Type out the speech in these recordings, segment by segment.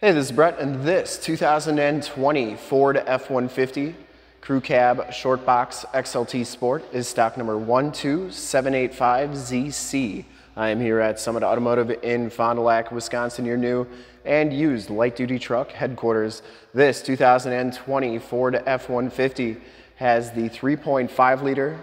Hey, this is Brett, and this 2020 Ford F-150 Crew Cab Short Box XLT Sport is stock number 12785ZC. I am here at Summit Automotive in Fond du Lac, Wisconsin, your new and used light-duty truck headquarters. This 2020 Ford F-150 has the 3.5-liter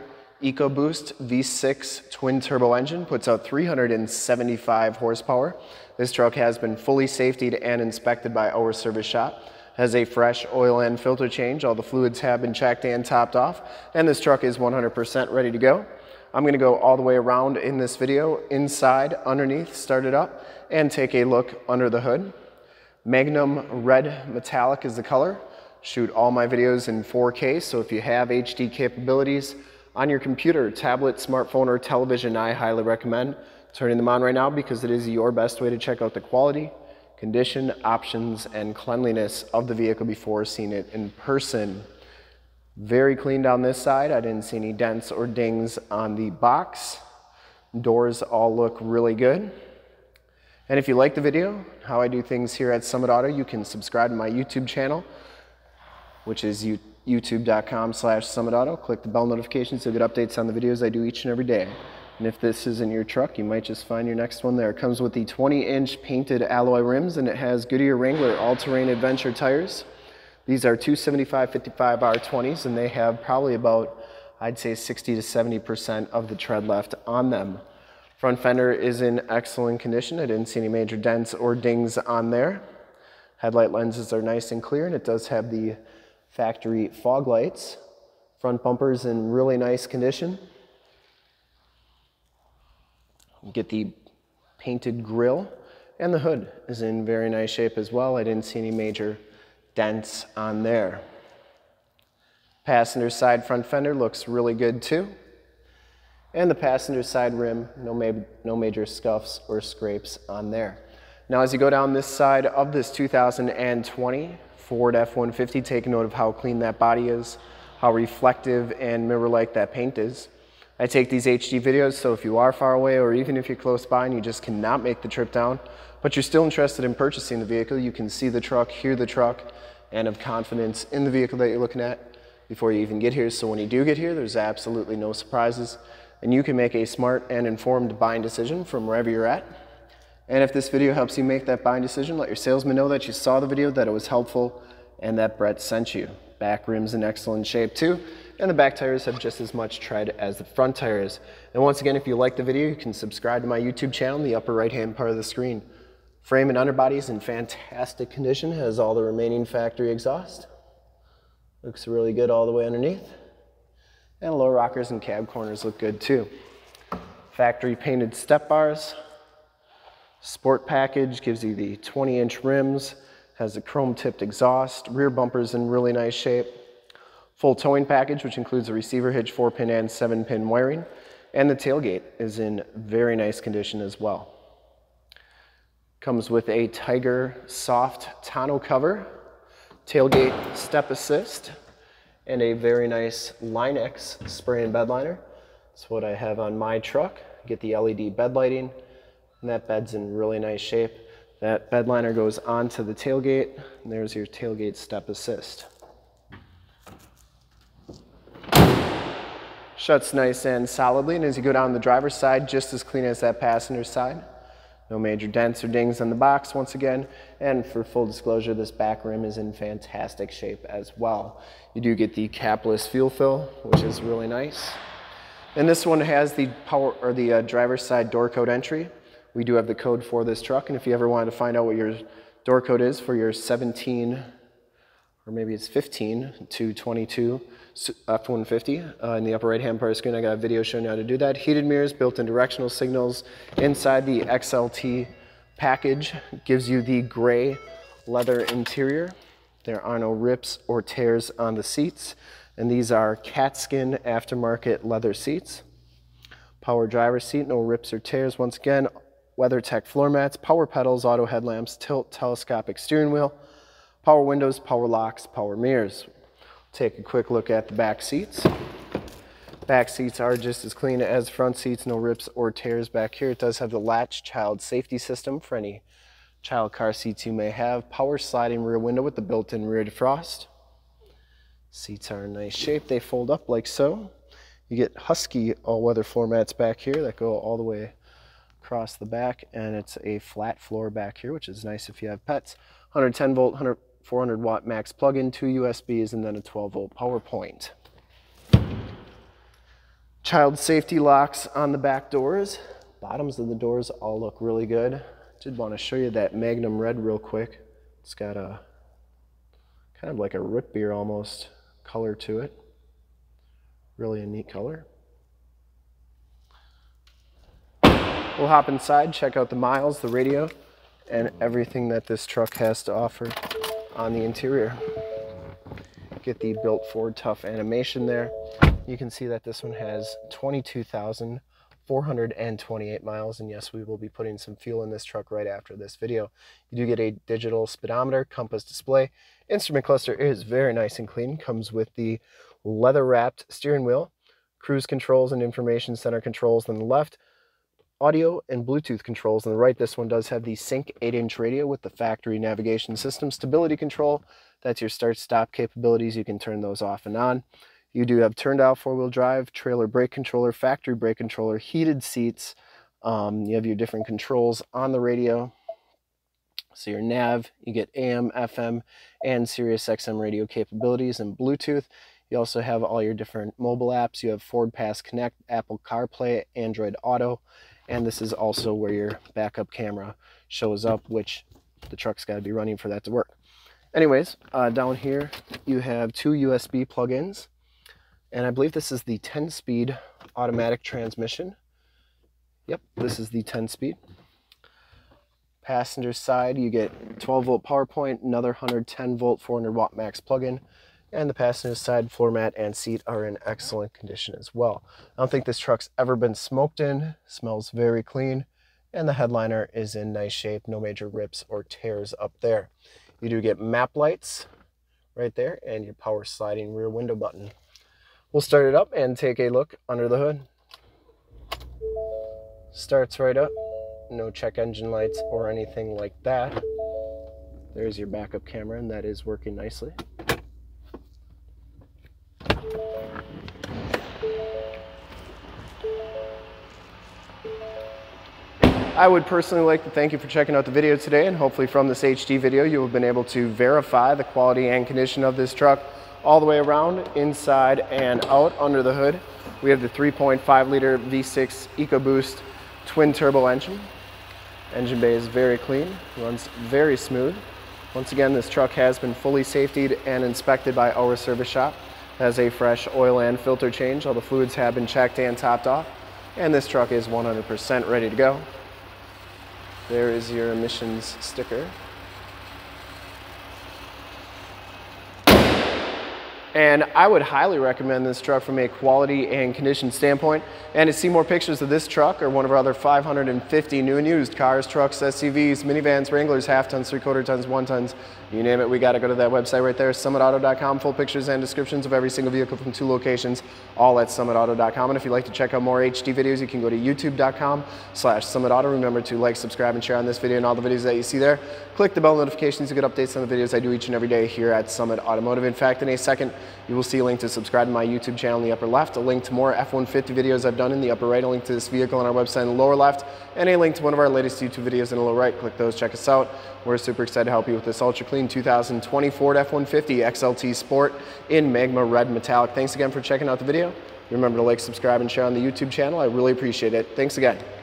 EcoBoost V6 twin turbo engine, puts out 375 horsepower. This truck has been fully safetied and inspected by our service shop. Has a fresh oil and filter change. All the fluids have been checked and topped off. And this truck is 100% ready to go. I'm gonna go all the way around in this video, inside, underneath, start it up, and take a look under the hood. Magma Red Metallic is the color. Shoot all my videos in 4K, so if you have HD capabilities on your computer, tablet, smartphone, or television, I highly recommend turning them on right now because it is your best way to check out the quality, condition, options, and cleanliness of the vehicle before seeing it in person. Very clean down this side. I didn't see any dents or dings on the box. Doors all look really good. And if you like the video, how I do things here at Summit Auto, you can subscribe to my YouTube channel, which is youtube.com slash summitauto. Click the bell notifications, you'll get updates on the videos I do each and every day. And if this isn't your truck, you might just find your next one there. It comes with the 20-inch painted alloy rims, and it has Goodyear Wrangler all-terrain adventure tires. These are 275 55 R20s and they have probably about, I'd say 60 to 70% of the tread left on them. Front fender is in excellent condition. I didn't see any major dents or dings on there. Headlight lenses are nice and clear and it does have the factory fog lights. Front bumper is in really nice condition. Get the painted grille and the hood is in very nice shape as well. I didn't see any major dents on there. Passenger side front fender looks really good too. And the passenger side rim, no, ma no major scuffs or scrapes on there. Now as you go down this side of this 2020 Ford F-150, take note of how clean that body is, how reflective and mirror-like that paint is. I take these HD videos, so if you are far away or even if you're close by and you just cannot make the trip down, but you're still interested in purchasing the vehicle, you can see the truck, hear the truck, and have confidence in the vehicle that you're looking at before you even get here. So when you do get here, there's absolutely no surprises, and you can make a smart and informed buying decision from wherever you're at. And if this video helps you make that buying decision, let your salesman know that you saw the video, that it was helpful, and that Brett sent you. Back rim's in excellent shape too, and the back tires have just as much tread as the front tires. And once again, if you like the video, you can subscribe to my YouTube channel in the upper right-hand part of the screen. Frame and underbody is in fantastic condition, has all the remaining factory exhaust. Looks really good all the way underneath. And lower rockers and cab corners look good too. Factory painted step bars. Sport package gives you the 20 inch rims, has a chrome tipped exhaust, rear bumpers in really nice shape. Full towing package, which includes a receiver hitch, four pin and seven pin wiring. And the tailgate is in very nice condition as well. Comes with a Tiger soft tonneau cover, tailgate step assist, and a very nice Line-X spray and bed liner. That's what I have on my truck. Get the LED bed lighting, and that bed's in really nice shape. That bed liner goes onto the tailgate, and there's your tailgate step assist. Shuts nice and solidly, and as you go down the driver's side, just as clean as that passenger side. No major dents or dings on the box once again. And for full disclosure, this back rim is in fantastic shape as well. You do get the capless fuel fill, which is really nice. And this one has the power or the uh, driver's side door code entry. We do have the code for this truck. And if you ever wanted to find out what your door code is for your 17 or maybe it's 15 to 22 F-150 uh, in the upper right hand part of the screen. I got a video showing you how to do that. Heated mirrors, built-in directional signals. Inside the XLT package gives you the gray leather interior. There are no rips or tears on the seats. And these are Katzkin aftermarket leather seats. Power driver seat, no rips or tears. Once again, WeatherTech floor mats, power pedals, auto headlamps, tilt telescopic steering wheel, power windows, power locks, power mirrors. Take a quick look at the back seats. Back seats are just as clean as front seats, no rips or tears back here. It does have the latch child safety system for any child car seats you may have. Power sliding rear window with the built-in rear defrost. Seats are in nice shape. They fold up like so. You get Husky all-weather floor mats back here that go all the way across the back, and it's a flat floor back here, which is nice if you have pets. 110 volt, 100, 400 watt max plug-in, two USBs, and then a 12 volt power point. Child safety locks on the back doors. Bottoms of the doors all look really good. Did want to show you that Magma Red real quick. It's got a kind of like a root beer almost color to it. Really a neat color. We'll hop inside, check out the miles, the radio, and everything that this truck has to offer on the interior. Get the built Ford Tough animation there. You can see that this one has 22,428 miles. And yes, we will be putting some fuel in this truck right after this video. You do get a digital speedometer, compass display. Instrument cluster is very nice and clean. Comes with the leather wrapped steering wheel, cruise controls and information center controls on the left, audio and Bluetooth controls on the right. This one does have the Sync 8-inch radio with the factory navigation system stability control. That's your start-stop capabilities. You can turn those off and on. You do have turn dial four-wheel drive, trailer brake controller, factory brake controller, heated seats. Um, you have your different controls on the radio. So your nav, you get AM, FM, and Sirius XM radio capabilities and Bluetooth. You also have all your different mobile apps. You have Ford Pass Connect, Apple CarPlay, Android Auto, and this is also where your backup camera shows up, which the truck's got to be running for that to work. Anyways, uh, down here you have two USB plugins and I believe this is the 10 speed automatic transmission. Yep, this is the 10 speed. Passenger side, you get 12 volt power point, another 110 volt 400 watt max plug-in, and the passenger side floor mat and seat are in excellent condition as well. I don't think this truck's ever been smoked in, smells very clean, and the headliner is in nice shape, no major rips or tears up there. You do get map lights right there and your power sliding rear window button. We'll start it up and take a look under the hood. Starts right up, no check engine lights or anything like that. There's your backup camera and that is working nicely. I would personally like to thank you for checking out the video today and hopefully from this HD video you have been able to verify the quality and condition of this truck all the way around, inside and out under the hood. We have the 3.5 liter V6 EcoBoost twin turbo engine. Engine bay is very clean, runs very smooth. Once again, this truck has been fully safetied and inspected by our service shop. Has a fresh oil and filter change. All the fluids have been checked and topped off. And this truck is 100% ready to go. There is your emissions sticker. And I would highly recommend this truck from a quality and condition standpoint. And to see more pictures of this truck or one of our other 550 new and used cars, trucks, SUVs, minivans, Wranglers, half tons, three quarter tons, one tons, you name it, we got to go to that website right there, summitauto.com. Full pictures and descriptions of every single vehicle from two locations, all at summitauto.com. And if you'd like to check out more HD videos, you can go to youtube.com slash summitauto. Remember to like, subscribe, and share on this video and all the videos that you see there. Click the bell notifications to get updates on the videos I do each and every day here at Summit Automotive. In fact, in a second, you will see a link to subscribe to my YouTube channel in the upper left, a link to more F-150 videos I've done in the upper right, a link to this vehicle on our website in the lower left, and a link to one of our latest YouTube videos in the lower right. Click those, check us out. We're super excited to help you with this ultra clean 2020 Ford F-150 XLT Sport in Magma Red Metallic. Thanks again for checking out the video. Remember to like, subscribe, and share on the YouTube channel. I really appreciate it. Thanks again.